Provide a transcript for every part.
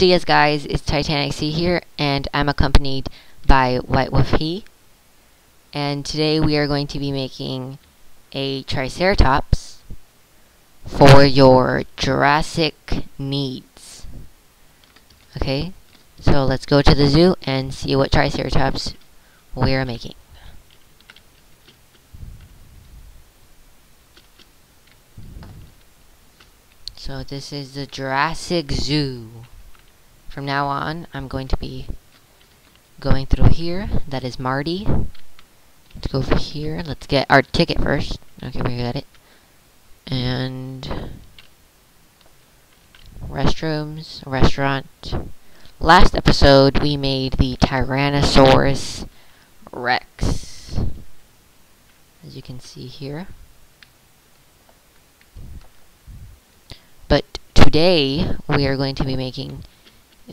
dias guys, it's Titanic Sea here, and I'm accompanied by White Wolfie. And today we are going to be making a Triceratops for your Jurassic needs. Okay, so let's go to the zoo and see what Triceratops we are making. So this is the Jurassic Zoo. From now on, I'm going to be going through here. That is Marty. Let's go over here. Let's get our ticket first. Okay, we got it. And restrooms, restaurant. Last episode, we made the Tyrannosaurus Rex. As you can see here. But today, we are going to be making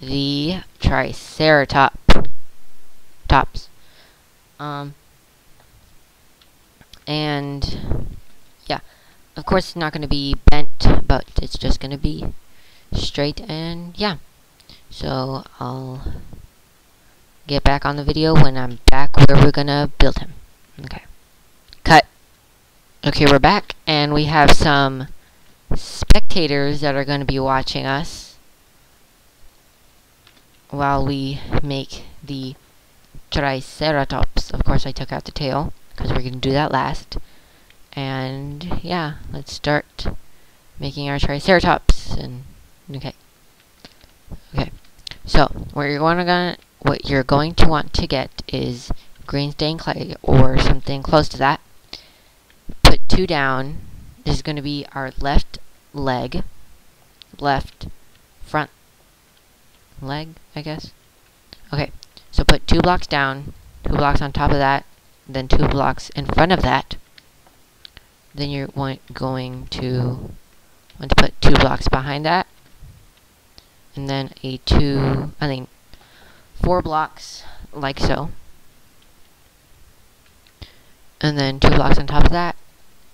the Triceratops. Tops. Um, and yeah, of course it's not going to be bent, but it's just going to be straight and yeah. So I'll get back on the video when I'm back where we're going to build him. Okay. Cut. Okay, we're back and we have some spectators that are going to be watching us while we make the Triceratops. Of course, I took out the tail, because we're going to do that last. And, yeah, let's start making our Triceratops. And, okay. Okay. So, what you're going to, what you're going to want to get is green stained clay, or something close to that. Put two down. This is going to be our left leg. Left front leg, I guess. Okay, so put two blocks down, two blocks on top of that, then two blocks in front of that. Then you're going to want to put two blocks behind that. And then a two, I think, four blocks like so. And then two blocks on top of that,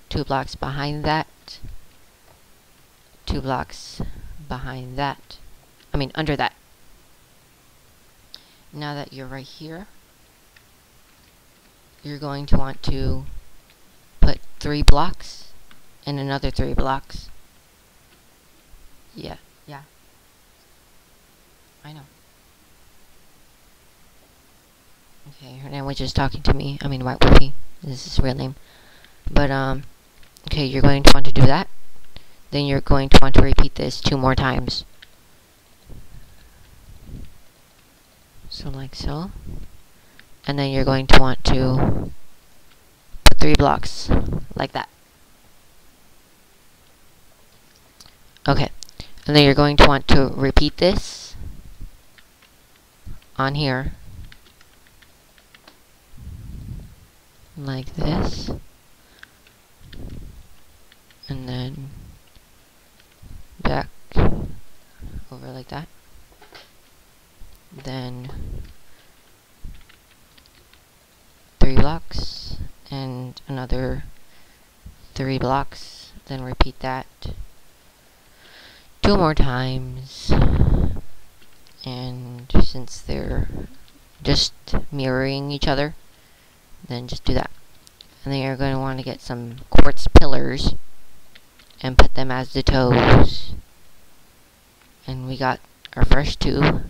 two blocks behind that, two blocks behind that. I mean, under that now that you're right here, you're going to want to put three blocks and another three blocks. Yeah, yeah. I know. Okay, her name was just talking to me. I mean, White Wolfie. This is real name. But, um, okay, you're going to want to do that. Then you're going to want to repeat this two more times. So like so. And then you're going to want to put three blocks like that. Okay. And then you're going to want to repeat this on here. Like this. And then back over like that then three blocks and another three blocks then repeat that two more times. And since they're just mirroring each other then just do that. And then you're going to want to get some quartz pillars and put them as the toes. And we got our first two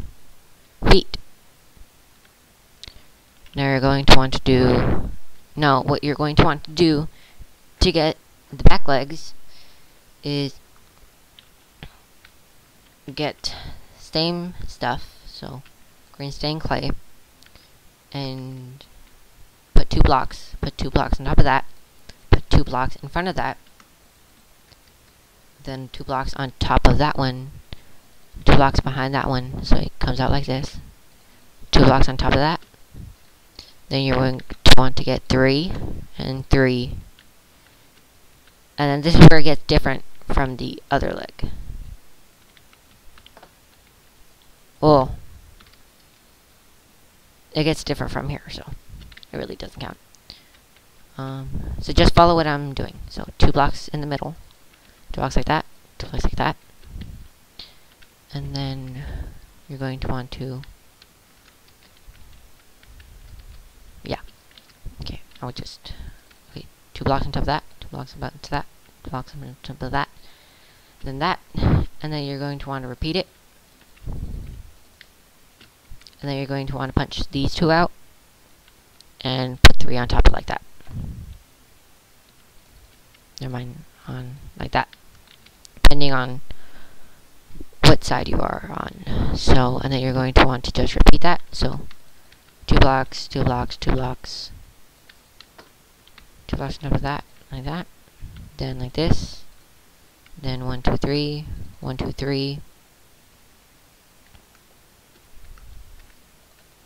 feet. Now you're going to want to do, no, what you're going to want to do to get the back legs is get same stuff, so green stained clay, and put two blocks, put two blocks on top of that, put two blocks in front of that, then two blocks on top of that one, two blocks behind that one, so it comes out like this. Two blocks on top of that. Then you're going to want to get three and three. And then this is where it gets different from the other leg. Well, it gets different from here, so it really doesn't count. Um, so just follow what I'm doing. So two blocks in the middle, two blocks like that, two blocks like that, and then you're going to want to yeah okay I would just wait two blocks on top of that two blocks on top of that two blocks on top of that then that and then you're going to want to repeat it and then you're going to want to punch these two out and put three on top of like that never mind on like that depending on what side you are on. So, and then you're going to want to just repeat that. So, two blocks, two blocks, two blocks, on of that, like that. Then like this. Then one, two, three, one, two, three.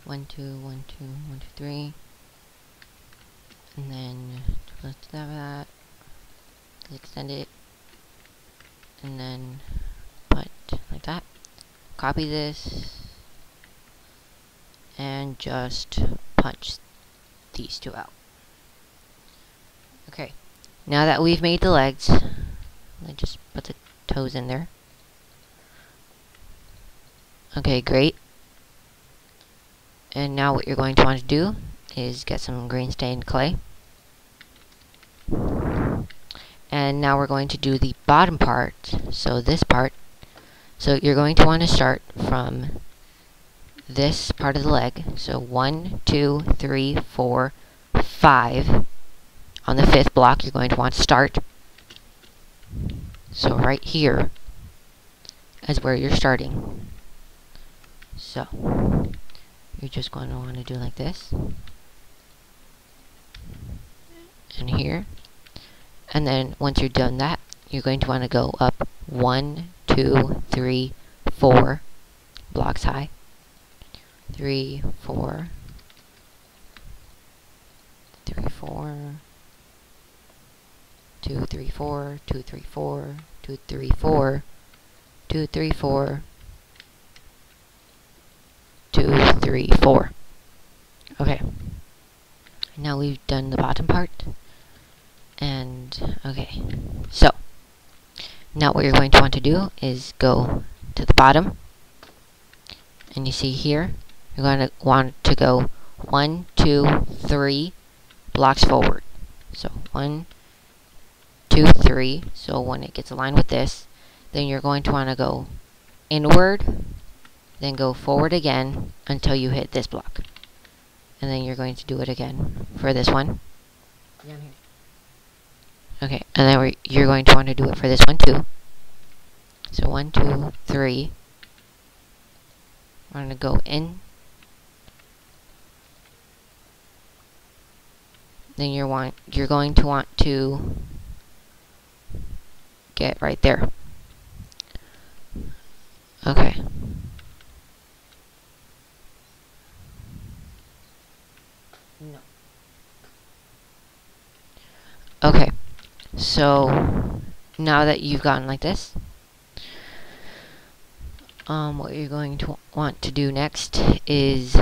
One, two, one, two, one, two, three. And then blocks to that. Extend it. And then like that. Copy this and just punch these two out. Okay, now that we've made the legs, I just put the toes in there. Okay, great. And now what you're going to want to do is get some green stained clay. And now we're going to do the bottom part, so this part so you're going to want to start from this part of the leg. So one, two, three, four, five. On the fifth block, you're going to want to start. So right here is where you're starting. So you're just going to want to do like this. And here. And then once you're done that, you're going to want to go up one, two, three, four blocks high. Three, four, three, four, two, three, four, two, three, four, two, three, four, two, three, four, two, three, four. Okay. Now we've done the bottom part. And, okay. So, now what you're going to want to do is go to the bottom. And you see here, you're going to want to go one, two, three blocks forward. So one, two, three. So when it gets aligned with this, then you're going to want to go inward, then go forward again until you hit this block. And then you're going to do it again for this one. Okay, and then you're going to want to do it for this one too. So one, two, three. We're going to go in. Then you're want you're going to want to get right there. Okay. No. Okay. So, now that you've gotten like this, um, what you're going to want to do next is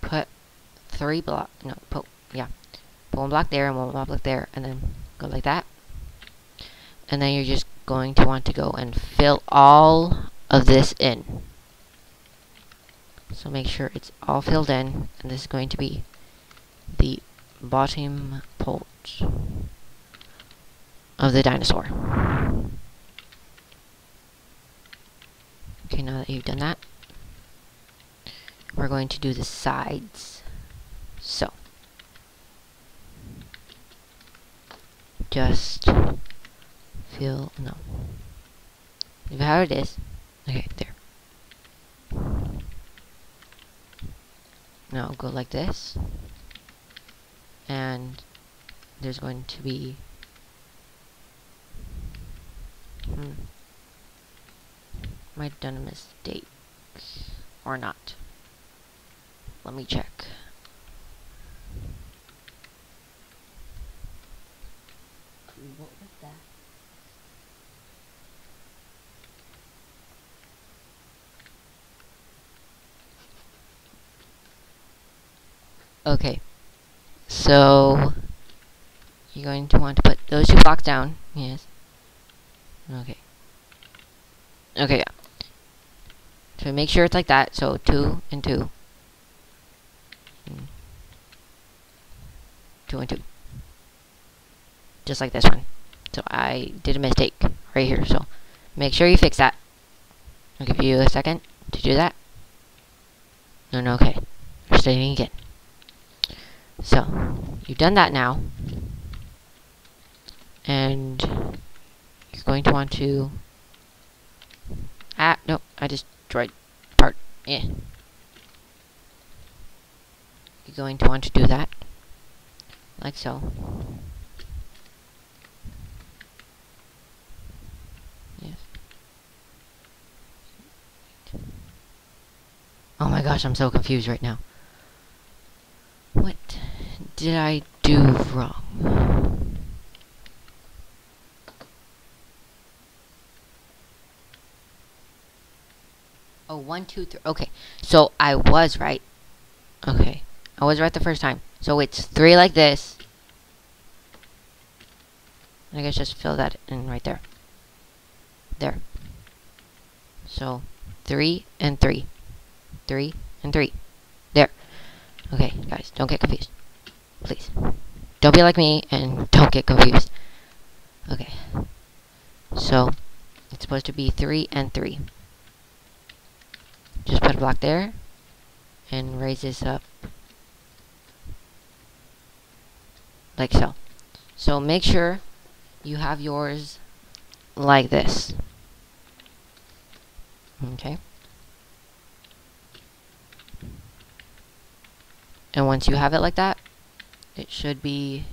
put three block, no, put, yeah, put one block there and one block there, and then go like that. And then you're just going to want to go and fill all of this in. So make sure it's all filled in, and this is going to be the bottom port of the dinosaur. Okay, now that you've done that, we're going to do the sides. So, just fill, no, how it is. Okay, there. Now go like this. And there's going to be hmm, might have done a mistake or not. Let me check. Okay, so you're going to want to put those two blocks down, yes, Okay. Okay, yeah. So make sure it's like that. So two and two. Hmm. Two and two. Just like this one. So I did a mistake right here. So make sure you fix that. I'll give you a second to do that. No, no, okay. We're starting again. So, you've done that now. And you're going to want to... Ah, no, I just destroyed part. Yeah. You're going to want to do that. Like so. Yes. Oh my gosh, I'm so confused right now. What did I do wrong? Oh, one, two, three. Okay, so I was right. Okay, I was right the first time. So it's three like this. I guess just fill that in right there. There. So, three and three. Three and three. There. Okay, guys, don't get confused. Please. Don't be like me and don't get confused. Okay. So, it's supposed to be three and three. Just put a block there and raise this up like so. So make sure you have yours like this. Okay. And once you have it like that, it should be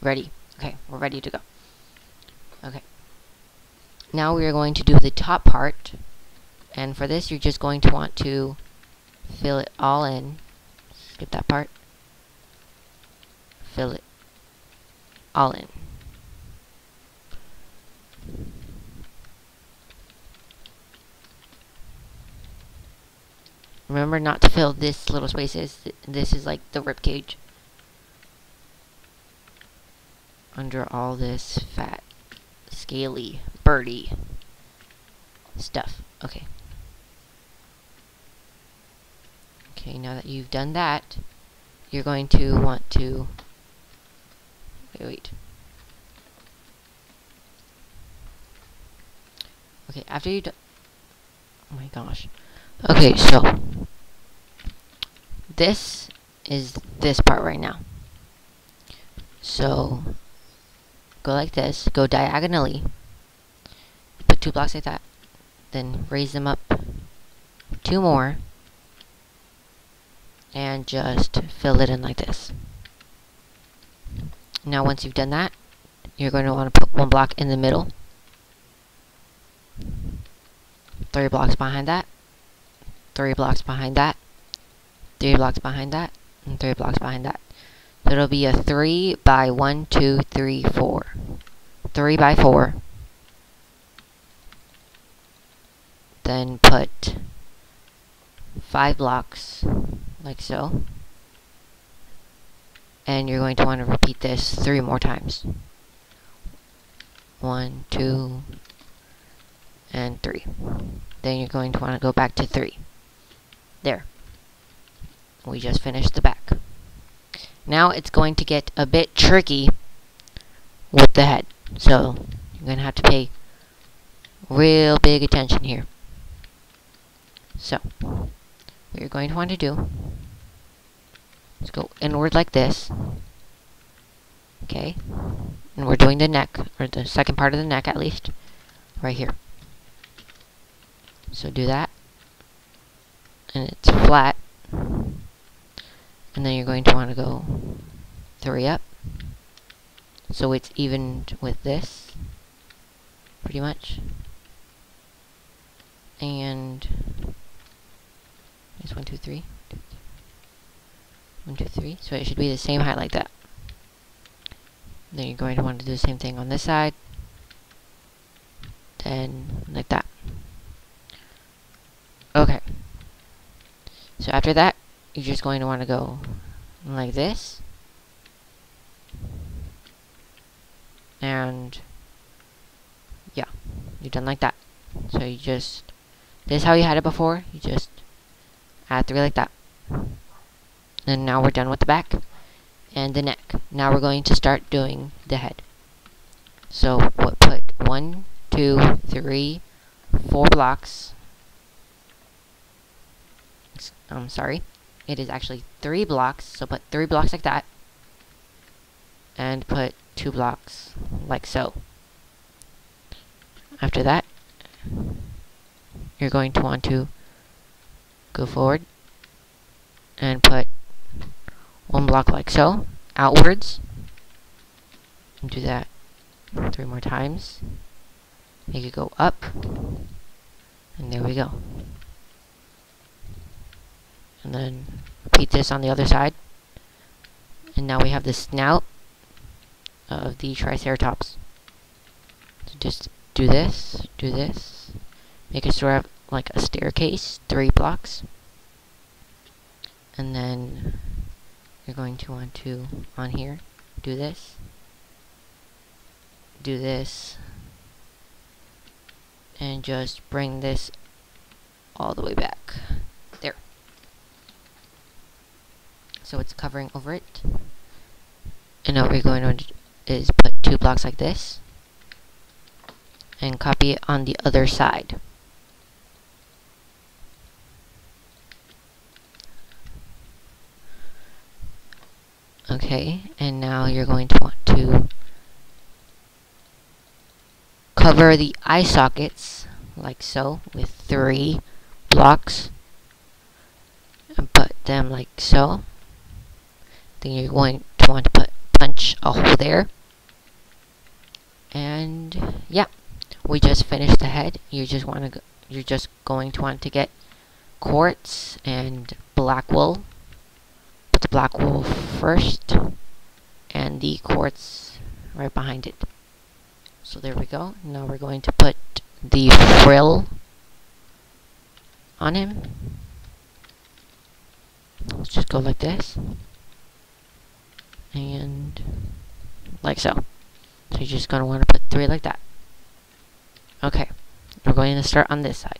ready. Okay, we're ready to go. Okay. Now we are going to do the top part. And for this, you're just going to want to fill it all in. Skip that part. Fill it all in. Remember not to fill this little spaces. This is like the rib cage. Under all this fat, scaly, birdy stuff. Okay. Okay, now that you've done that, you're going to want to... Wait, wait. Okay, after you do... Oh my gosh. Okay, so... This is this part right now. So, go like this, go diagonally, put two blocks like that, then raise them up two more, and just fill it in like this. Now once you've done that, you're going to want to put one block in the middle, three blocks behind that, three blocks behind that, three blocks behind that, and three blocks behind that. So it'll be a 3 by 1, 2, 3, 4. 3 by 4. Then put 5 blocks, like so. And you're going to want to repeat this 3 more times. 1, 2, and 3. Then you're going to want to go back to 3. There. We just finished the back. Now it's going to get a bit tricky with the head. So you're going to have to pay real big attention here. So, what you're going to want to do is go inward like this. Okay. And we're doing the neck, or the second part of the neck at least, right here. So do that. And it's flat. And then you're going to want to go three up. So it's even with this, pretty much. And it's one, two, three. One, two, three. So it should be the same height like that. Then you're going to want to do the same thing on this side. Then like that. Okay. So after that, you're just going to want to go like this. And yeah. you're done like that. So you just, this is how you had it before, you just add three like that. And now we're done with the back and the neck. Now we're going to start doing the head. So what put one, two, three, four blocks. I'm sorry. It is actually three blocks, so put three blocks like that. And put two blocks like so. After that, you're going to want to go forward and put one block like so, outwards. And do that three more times. Make it go up. And there we go. And then repeat this on the other side. And now we have the snout of the Triceratops. So just do this, do this. Make it sort of like a staircase, three blocks. And then you're going to want to, on here, do this. Do this. And just bring this all the way back. There. So it's covering over it. And now what we're going to do is put two blocks like this. And copy it on the other side. Okay, and now you're going to want to cover the eye sockets like so with three blocks and put them like so. Then you're going to want to put punch a hole there. And yeah, we just finished the head. You just want to you're just going to want to get quartz and black wool put the black wool first and the quartz right behind it. So there we go. Now we're going to put the frill on him. Let's just go like this. And like so. So you're just going to want to put three like that. Okay. We're going to start on this side.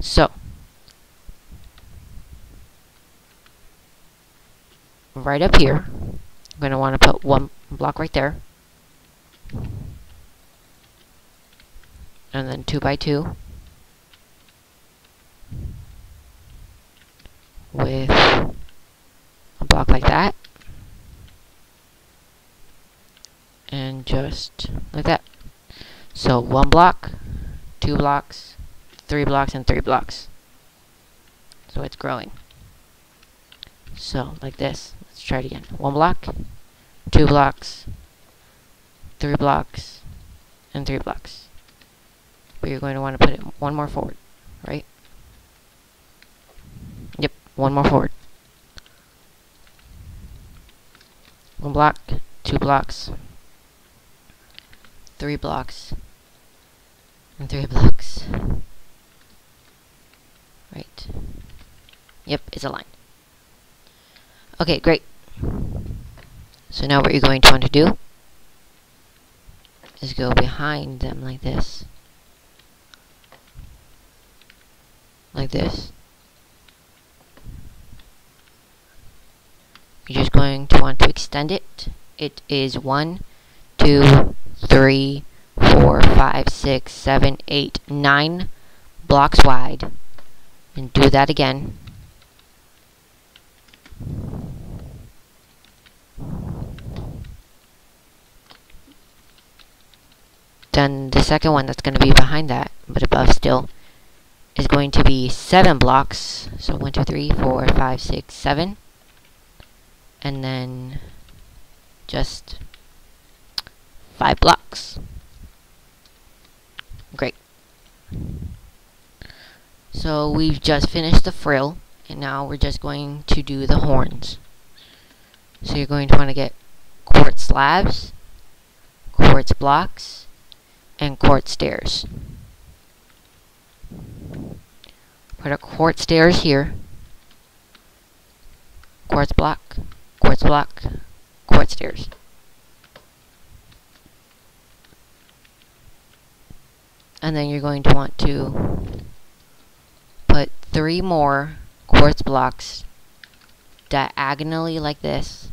So, right up here. I'm going to want to put one block right there. And then two by two. With a block like that. Just like that. So one block, two blocks, three blocks, and three blocks. So it's growing. So, like this. Let's try it again. One block, two blocks, three blocks, and three blocks. But you're going to want to put it one more forward, right? Yep, one more forward. One block, two blocks, three blocks, and three blocks. Right. Yep, it's aligned. Okay, great. So now what you're going to want to do is go behind them like this. Like this. You're just going to want to extend it. It is one, two, three, four, five, six, seven, eight, nine blocks wide. And do that again. Then the second one that's going to be behind that, but above still, is going to be seven blocks. So one, two, three, four, five, six, seven. And then just five blocks. Great. So we've just finished the frill, and now we're just going to do the horns. So you're going to want to get quartz slabs, quartz blocks, and quartz stairs. Put a quartz stairs here, quartz block, quartz block, quartz stairs. And then you're going to want to put three more quartz blocks diagonally like this.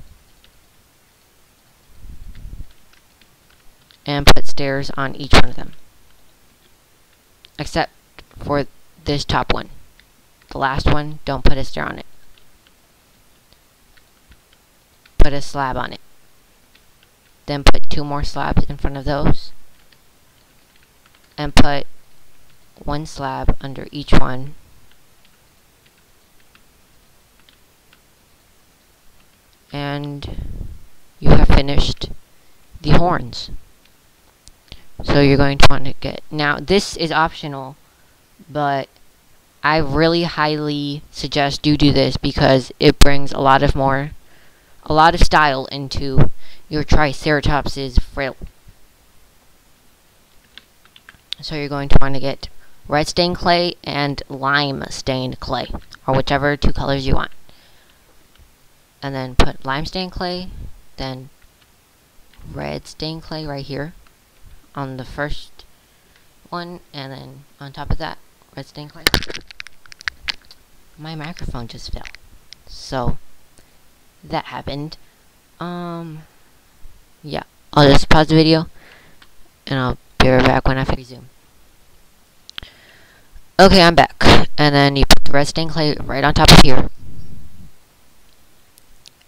And put stairs on each one of them. Except for this top one. The last one, don't put a stair on it. Put a slab on it. Then put two more slabs in front of those. And put one slab under each one. And you have finished the horns. So you're going to want to get... Now, this is optional, but I really highly suggest you do this because it brings a lot of more, a lot of style into your Triceratops's frill. So you're going to want to get red stained clay and lime stained clay, or whichever two colors you want. And then put lime stained clay, then red stained clay right here on the first one, and then on top of that, red stained clay my microphone just fell. So, that happened. Um, yeah. I'll just pause the video, and I'll be right back when I resume. Okay, I'm back. And then you put the red stained clay right on top of here.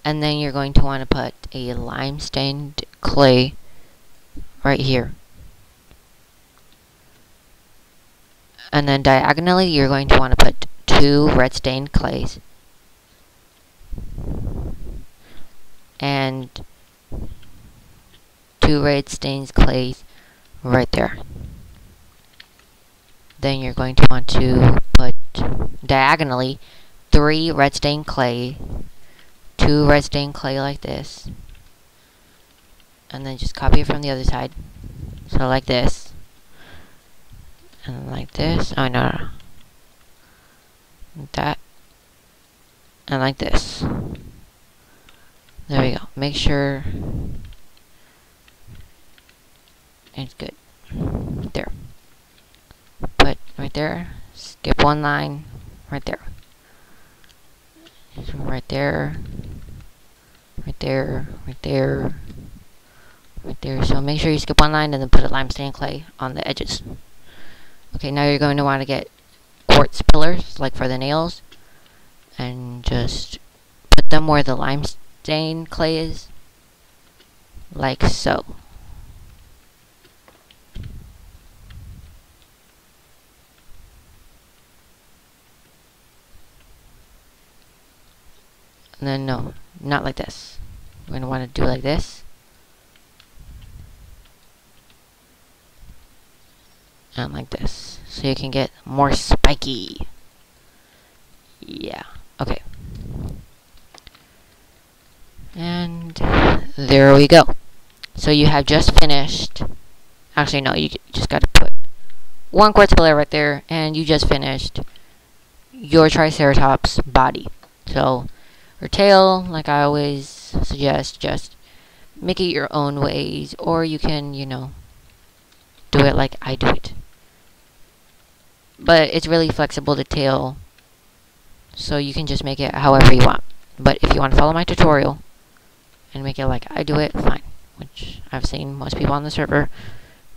And then you're going to want to put a lime stained clay right here. And then diagonally, you're going to want to put two red stained clays and two red stained clays right there. Then you're going to want to put diagonally three red stained clay, two red stained clay like this, and then just copy it from the other side. So like this, and like this. Oh no, no like that, and like this. There we go. Make sure it's good. There. Put right there. Skip one line. Right there. Right there. Right there. Right there. Right there. So make sure you skip one line and then put a lime stained clay on the edges. Okay, now you're going to want to get quartz pillars, like for the nails, and just put them where the lime stained clay is, like so. And then, no, not like this. We're want to do like this. And like this so you can get more spiky. Yeah, okay. And there we go. So you have just finished, actually no, you just got to put one quartz pillar right there, and you just finished your Triceratops body. So, tail, like I always suggest, just make it your own ways, or you can, you know, do it like I do it. But it's really flexible to tail, so you can just make it however you want. But if you want to follow my tutorial and make it like I do it, fine. Which I've seen most people on the server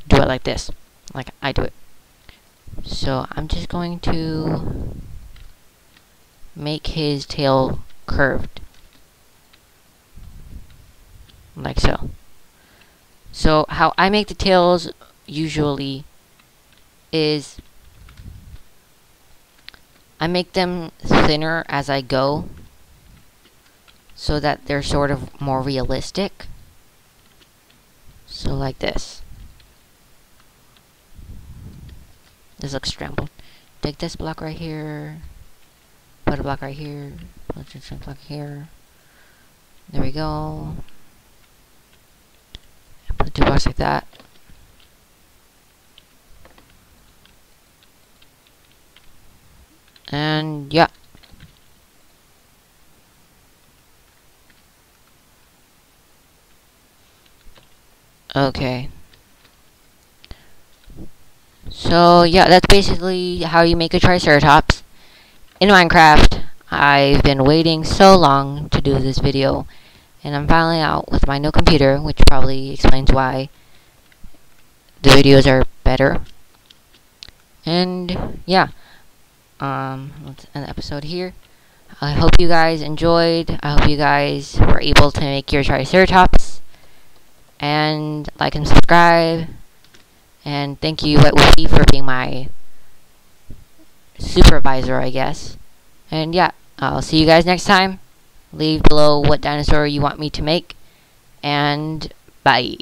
do it like this, like I do it. So I'm just going to make his tail curved. Like so. So how I make the tails usually is I make them thinner as I go so that they're sort of more realistic. So like this. This looks scrambled. Take this block right here. Put a block right here. Put a block here. There we go. Put two blocks like that. And yeah. Okay. So yeah, that's basically how you make a Triceratops. In Minecraft, I've been waiting so long to do this video, and I'm finally out with my new computer, which probably explains why the videos are better. And yeah, um, let's end the episode here. I hope you guys enjoyed. I hope you guys were able to make your Triceratops. And like and subscribe. And thank you, Wet Woofy, for being my supervisor, I guess. And yeah, I'll see you guys next time. Leave below what dinosaur you want me to make. And bye.